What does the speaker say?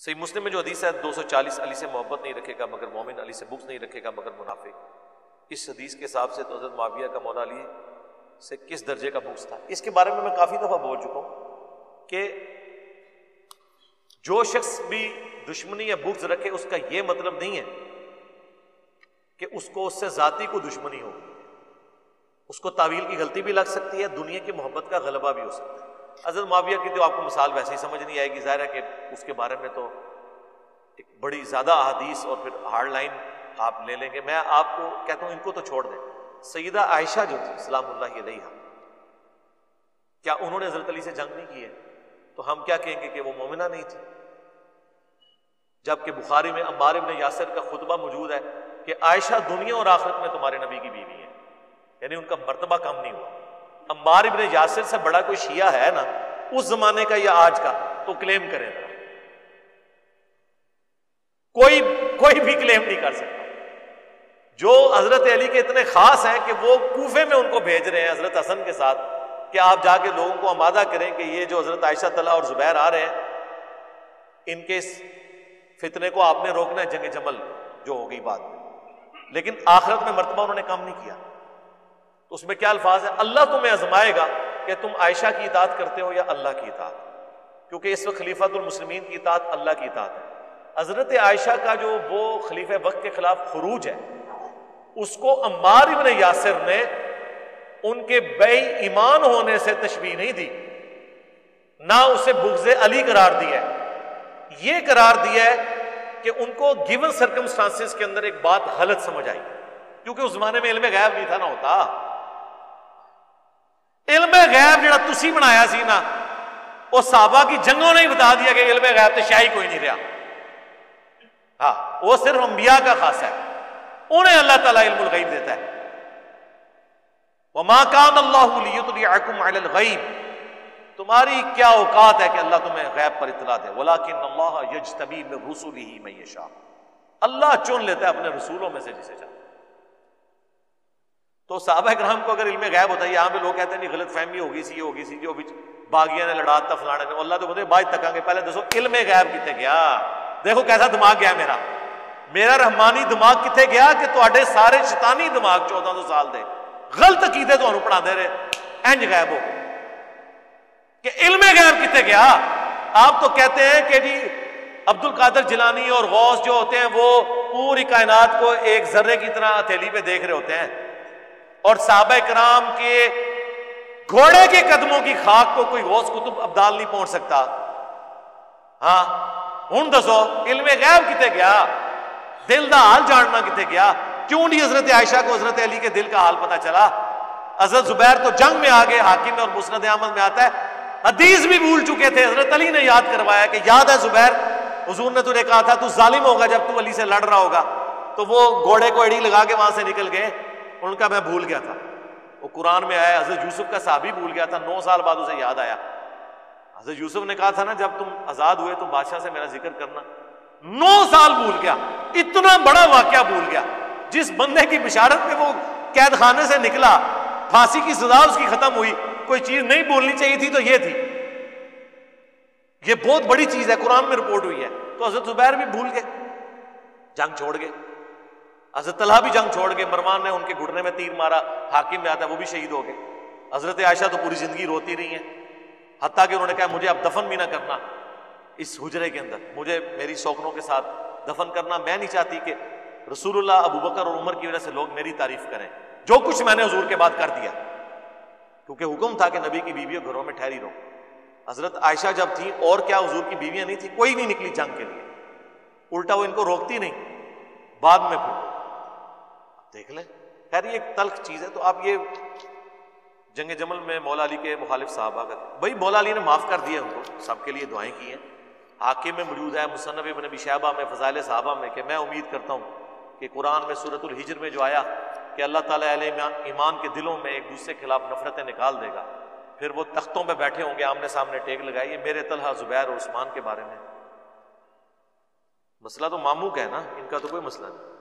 सही मुस्लिम में जो हदीस है 240 अली से मोहब्बत नहीं रखेगा, मगर मोमिन अली से बुक्स नहीं रखेगा, मगर मुनाफे इस हदीस के हिसाब से तो हज़रत माविया का मौला अली से किस दर्जे का बुक्स था? इसके बारे में मैं काफ़ी दफ़ा बोल चुका हूँ कि जो शख्स भी दुश्मनी या बुक्स रखे, उसका यह मतलब नहीं है कि उसको, उससे जाति को दुश्मनी होगी उसको तावील की गलती भी लग सकती है, दुनिया की मोहब्बत का गलबा भी हो सकता है। हज़रत माविया की तो आपको मिसाल वैसे ही समझ नहीं आएगी। ज़ाहिर है कि उसके बारे में तो एक बड़ी ज़्यादा अदीस और फिर हार्ड लाइन आप ले लेंगे। मैं आपको कहता हूँ, इनको तो छोड़ दें। सईदा आयशा जो थी सलाम क्या उन्होंने हज़रत अली से जंग नहीं की है? तो हम क्या कहेंगे कि वो मोमिना नहीं थी? जबकि बुखारी में अम्बार इबन यासर का खुतबा मौजूद है कि आयशा दुनिया और आखिरत में तुम्हारे नबी की बीवी है। यानी उनका मरतबा कम नहीं हुआ। अम्बार इबन यासिर से बड़ा कोई शिया है ना, उस जमाने का या आज का तो क्लेम करें कोई कोई भी क्लेम नहीं कर सकता। जो हज़रत अली के इतने खास हैं कि वो कूफे में उनको भेज रहे हैं, हज़रत हसन के साथ, कि आप जाके लोगों को आमादा करें कि ये जो हज़रत आयशा तला और जुबैर आ रहे हैं, इनके इस फितने को आपने रोकना है जंग जमल जो होगी बात में। लेकिन आखिरत में मरतबा उन्होंने काम नहीं किया। तो उसमें क्या अल्फाज है? अल्लाह तुम्हें आजमाएगा कि तुम आयशा की इतात करते हो या अल्लाह की इतात क्योंकि इस वक्त खलीफातुलमसलमिन की इतात अल्लाह की इतात है। हज़रत आयशा का जो वो खलीफ वक्त के खिलाफ खरूज है, उसको अम्मार इबन यासिर ने उनके बे ईमान होने से तशबी नहीं दी। ना उसे बुगज अली करार दिया ये करार दिया है कि उनको गिवन सर्कमस्टांसिस के अंदर एक बात गलत समझ आई। क्योंकि उस जमाने में इल्म गायब नहीं था ना होता। इल्म गैब जो तुम बनाया सी ना वो साहबा की जंगों ने ही बता दिया कि इल्म गैब तो शाही कोई नहीं रहा। हाँ वो सिर्फ़ अंबिया का खास है। उन्हें अल्लाह ताला इल्मुल गईब देता है। वमा कान अल्लाह गईब तुम्हारी क्या औकात है कि अल्लाह तुम्हें गैब पर इतला दे? वलाकिन अल्लाह यजतबी में रसूल ही मैं शाह अल्लाह चुन लेता है अपने रसूलों में से जिसे चाहता तो साहबा कराम को अगर इल्म गैब होता है, यहाँ पे लोग कहते हैं, नहीं, गलत फहमी होगी, सी होगी, सी जो बिच बागिया ने लड़ाता फलाने ने। अल्लाह तो मुझे बाद तकांगे, पहले दसो, इल्म गैब कितने गया? देखो कैसा दिमाग गया मेरा। मेरा रहमानी दिमाग कितने गया कि थोड़े सारे शैतानी दिमाग चौदह सौ साल दे। गलत अकीदे तो पढ़ाते रहे इंज गैब हो गए। कि इल्म गैब कितने गया? आप तो कहते हैं कि जी, अब्दुल कादर जिलानी और गौस जो होते हैं, वो पूरी कायनात को एक जर्रे की तरह हथेली पे देख रहे होते हैं। और साहब कराम के घोड़े के कदमों की खाक को कोई गौस कुतुब अब्दाल नहीं पहुँच सकता। हाँ हूँ दसो, इलमे गैब कितने गया? दिल का हाल जानना कितने गया? क्यों नहीं हज़रत आयशा को हज़रत अली के दिल का हाल पता चला? हज़रत जुबैर तो जंग में आ गए, हाकिम और मुस्नद अहमद में आता है। हदीस भी भूल चुके थे, हज़रत अली ने याद करवाया कि याद है जुबैर, हजूर ने तुझे कहा था, तू जालिम होगा जब तू अली से लड़ रहा होगा। तो वो घोड़े को एड़ी लगा के वहाँ से निकल गए। उनका मैं भूल गया था। वो कुरान में आया, हज़रत यूसुफ का साहबी भूल गया था, नौ साल बाद उसे याद आया। हज़रत यूसुफ ने कहा था ना, जब तुम आज़ाद हुए तो बादशाह से मेरा ज़िक्र करना। नौ साल भूल गया, इतना बड़ा वाक्य भूल गया। जिस बंदे की बिशारत में वो कैद खाने से निकला, फांसी की सजा उसकी खत्म हुई, कोई चीज़ नहीं बोलनी चाहिए थी तो ये थी। ये बहुत बड़ी चीज़ है, कुरान में रिपोर्ट हुई है। तो हज़रत जुबैर भी भूल गए, जंग छोड़ गए। हज़रत तला भी जंग छोड़ के मरमान ने उनके घुटने में तीर मारा, हाकिम में आता है, वो भी शहीद हो गए। हज़रत आयशा तो पूरी ज़िंदगी रोती रही है। हती कि उन्होंने कहा, मुझे अब दफन भी ना करना, इस हुजरे के अंदर। मुझे मेरी शौकनों के साथ दफन करना, मैं नहीं चाहती कि रसूलुल्लाह, अबू बकर और उमर की वजह से लोग मेरी तारीफ़ करें। जो कुछ मैंने हजूर के बाद कर दिया। क्योंकि हुक्म था कि नबी की बीवियों घरों में ठहरी रहो। हज़रत आयशा जब थी, और क्या हजूर की बीवियाँ नहीं थी? कोई नहीं निकली जंग के लिए। उल्टा वो इनको रोकती नहीं। बाद में फिर देख लें। खैर, ये एक तल्ख चीज़ है तो आप ये जंग जमल में मौला अली के मुखालिफ साहबा का भाई, मौला अली ने माफ़ कर दिया उनको, सबके लिए दुआएँ की हैं। हाकिम में मौजूद है मुसनब इबन शहबा में फ़जाल साहबा में, कि मैं उम्मीद करता हूँ कि कुरान में सूरतुल हिजर में जो आया, कि अल्लाह ताला ईमान के दिलों में एक दूसरे के खिलाफ नफरतें निकाल देगा। फिर वो तख्तों पर बैठे होंगे, आमने सामने टेक लगाइए मेरे तलहा जुबैर और उस्मान के बारे में। मसला तो मामूक है ना, इनका तो कोई मसला नहीं।